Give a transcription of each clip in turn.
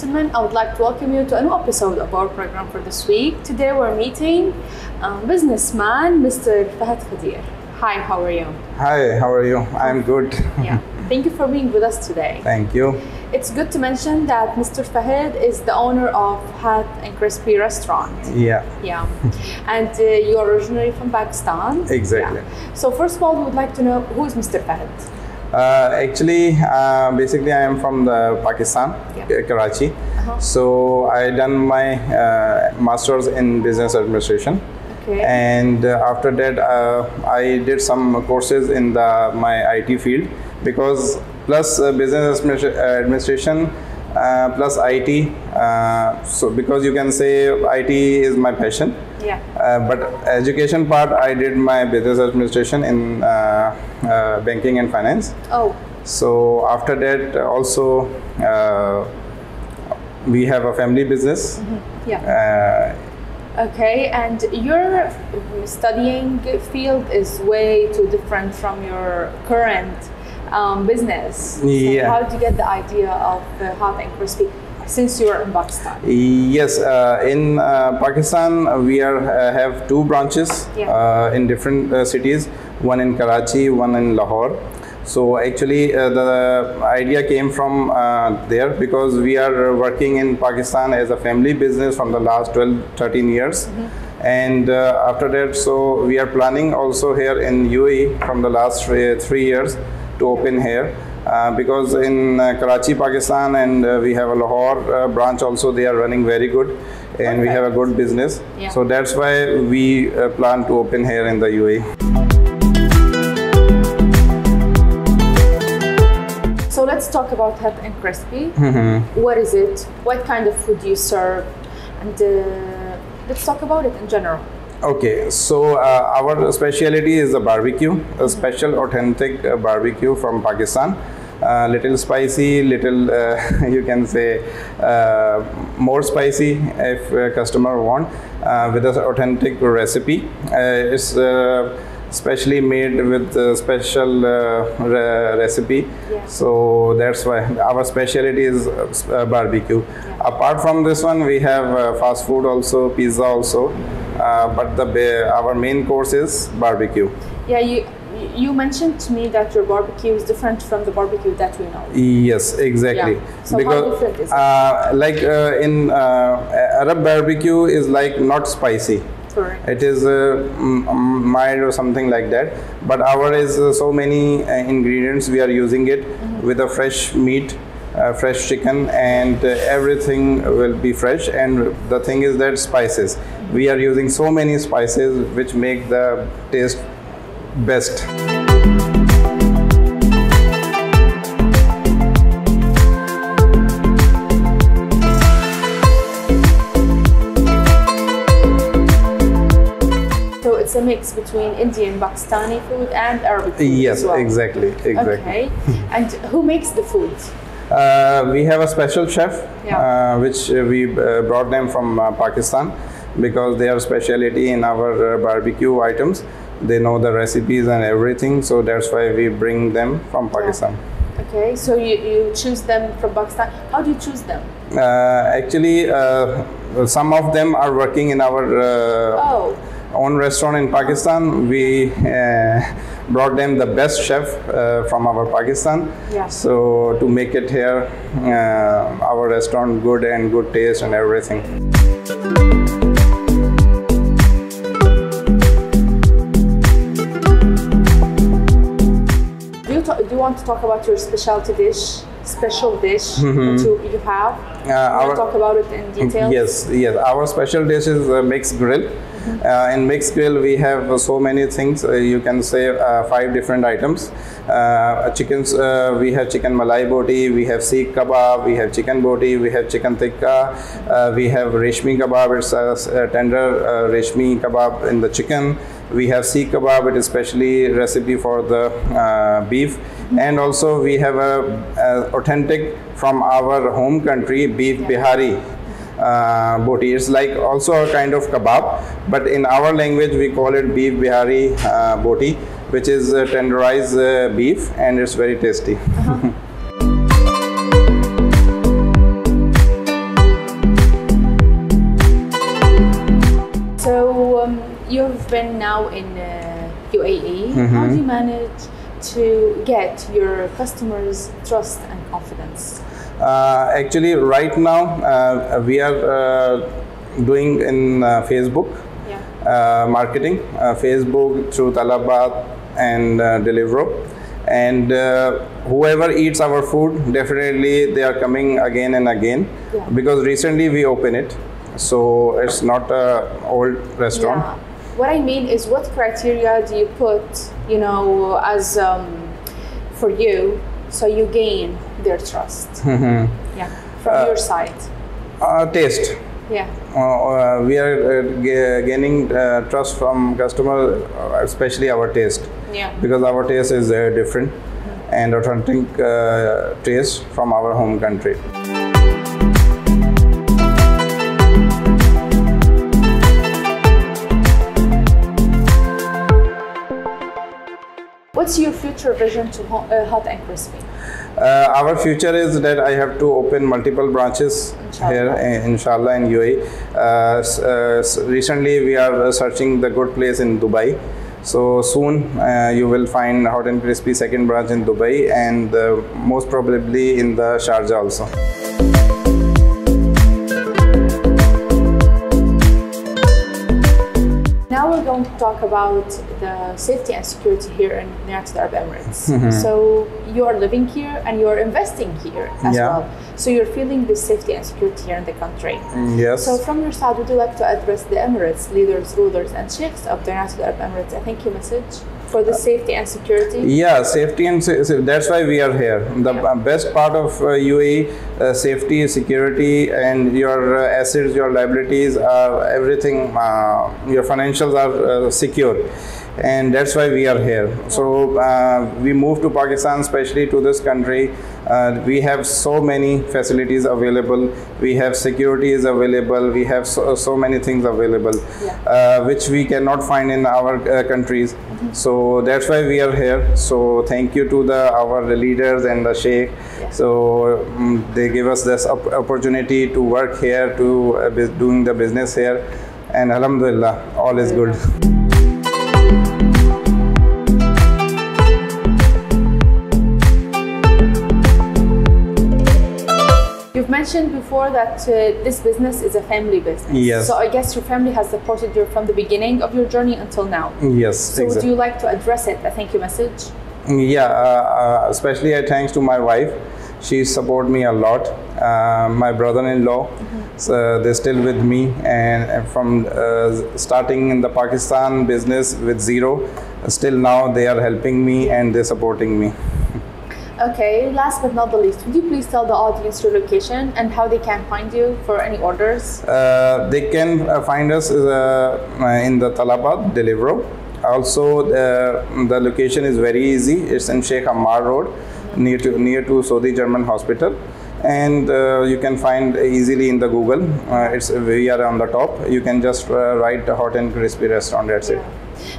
gentlemen, I would like to welcome you to a new episode of our program for this week. Today we're meeting um, businessman Mr. Fahad Khadir. Hi, how are you? Hi, how are you? I'm good. Yeah, thank you for being with us today. Thank you. It's good to mention that Mr. Fahad is the owner of Hot and Crispy restaurant. Yeah, Yeah, and uh, you're originally from Pakistan. Exactly. Yeah. So first of all, we would like to know who is Mr. Fahad. Uh, actually, uh, basically, I am from the Pakistan, Yeah. uh, Karachi. Uh-huh. So I done my uh, masters in business administration, Okay. and uh, after that, uh, I did some courses in the my IT field because plus uh, business administration. Uh, plus IT, uh, so because you can say IT is my passion, yeah. Uh, but education part, I did my business administration in uh, uh, banking and finance. Oh, So after that, also uh, we have a family business. yeah. Uh, Okay, and your studying field is way too different from your current um, business. So Yeah. how did you get the idea of uh, hot and crispy since you're in Pakistan? yes, uh, in uh, Pakistan we are uh, have two branches Yeah. uh, in different uh, cities. One in Karachi, one in Lahore. So actually, uh, the idea came from uh, there because we are working in Pakistan as a family business from the last 12, 13 years. And uh, after that, so we are planning also here in UAE from the last three, three years to open here. Uh, because in uh, Karachi, Pakistan, and uh, we have a Lahore uh, branch also, they are running very good, and we have a good business. Yeah. So that's why we uh, plan to open here in the. UAE. So let's talk about hot and crispy. Mm-hmm. What is it? What kind of food do you serve? And uh, let's talk about it in general. Okay, so uh, our specialty is the barbecue, a special authentic uh, barbecue from Pakistan. Uh, little spicy, little uh, you can say uh, more spicy if a customer want uh, with an authentic recipe. Uh, it's uh, specially made with a special uh, re- recipe. Yeah. So that's why our specialty is barbecue. Apart from this one, we have uh, fast food also, pizza also. Uh, but the our main course is barbecue. Yeah, you you mentioned to me that your barbecue is different from the barbecue that we know. Yes, exactly. Yeah. So how different is it? uh, like uh, in uh, Arab barbecue is like not spicy. Correct. It is uh, mm, mm, mild or something like that. But our is uh, so many uh, ingredients we are using it with a fresh meat, uh, fresh chicken, and uh, everything will be fresh. And the thing is that spices. We are using so many spices which make the taste best. So it's a mix between Indian, Pakistani food and Arabic food. Yes, well. exactly, exactly. Okay. and who makes the food? Uh, we have a special chef, Yeah. uh, which we uh, brought them from uh, Pakistan because they are specialty in our uh, barbecue items. They know the recipes and everything, so that's why we bring them from Pakistan. Okay, so you, you choose them from Pakistan. How do you choose them? Uh, actually, uh, some of them are working in our uh, Oh, own restaurant in Pakistan. We uh, brought them the best chef uh, from our Pakistan. Yeah. So to make it here, uh, our restaurant good and good taste and everything. Want to talk about your specialty dish, special dish that you, you have? Uh, our- talk about it in detail? Yes, yes. Our special dish is uh, mixed grill. Uh, in mixed grill, we have so many things. Uh, you can say uh, five different items. Uh, chickens. Uh, we have chicken malai boti. We have seekh kebab. We have chicken boti. We have chicken tikka. Uh, we have reshmi kebab. It's a, tender uh, reshmi kebab in the chicken. We have seekh kebab. It is specially recipe for the uh, beef. And also we have a, a authentic from our home country beef bihari uh, boti. It's like also a kind of kebab, but in our language we call it beef bihari uh, boti, which is tenderized uh, beef, and it's very tasty. now in uh, UAE. How do you manage to get your customers' trust and confidence? Uh, actually, right now uh, we are uh, doing in uh, Facebook Yeah. uh, marketing, uh, Facebook through Talabat and uh, Deliveroo. And uh, whoever eats our food, definitely they are coming again and again Yeah. because recently we opened it, so it's not a old restaurant. Yeah. What I mean is, what criteria do you put, you know, as um, for you, so you gain their trust? Mm-hmm. Yeah, from your side. Uh, taste. Yeah. Uh, uh, we are uh, ga- gaining uh, trust from customer, uh, especially our taste. Yeah. because our taste is uh, different and authentic uh, taste from our home country. What's your future vision to uh, Hot and Crispy? Uh, our future is that I have to open multiple branches Inshallah. here, uh, inshallah, in UAE. Uh, uh, recently, we are searching the good place in Dubai. So soon, uh, you will find Hot and Crispy second branch in Dubai, and uh, most probably in the Sharjah also. Talk about the safety and security here in the United Arab Emirates. Mm-hmm. So you are living here and you are investing here as Yeah. well. So you're feeling the safety and security here in the country. Yes. So from your side, would you like to address the Emirates leaders, rulers, and sheikhs of the United Arab Emirates? I think your message for the safety and security. Yeah, safety and sa- that's why we are here. The Yeah. best part of uh, UAE, uh, safety, security, and your uh, assets, your liabilities are everything. Uh, your financials are uh, secure, and that's why we are here. So uh, we moved to Pakistan, especially to this country. Uh, we have so many facilities available. We have security is available. We have so, so many things available, Yeah. uh, which we cannot find in our uh, countries. So that's why we are here. So thank you to the our leaders and the sheikh. Yeah. So um, they give us this op- opportunity to work here, to uh, doing the business here, and Alhamdulillah, all is good. Mentioned before that uh, this business is a family business. Yes. So I guess your family has supported you from the beginning of your journey until now. Yes, So would you like to address it? a thank you message. Yeah, uh, uh, especially I thanks to my wife. She support me a lot. Uh, my brother-in-law, so they're still with me, and, and from uh, starting in the Pakistan business with zero, still now they are helping me and they're supporting me. Okay, last but not the least, would you please tell the audience your location and how they can find you for any orders? Uh, they can uh, find us uh, in the Talabat Deliveroo. Also, the, the location is very easy. It's in Sheikh Ammar Road, near to near to Saudi German Hospital, and uh, you can find easily in the Google. Uh, it's we are on the top. You can just uh, write hot and crispy restaurant. That's it.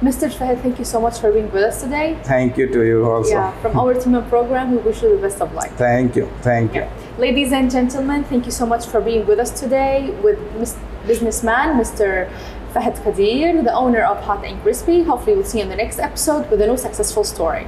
Mr. Fahad, thank you so much for being with us today. Thank you to you also. Yeah, from our team and program, we wish you the best of luck. Thank you. Thank you. Yeah. Ladies and gentlemen, thank you so much for being with us today with Mis- businessman Mr. Fahad Qadir, the owner of Hot and Crispy. Hopefully, we'll see you in the next episode with a new successful story.